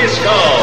Grayskull.